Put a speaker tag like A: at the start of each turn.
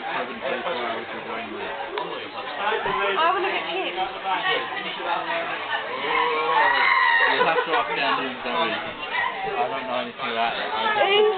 A: seven twenty four hours of going there.
B: I want to get him.
A: You'll have to ask Andy and Zoe. I don't know anything about it.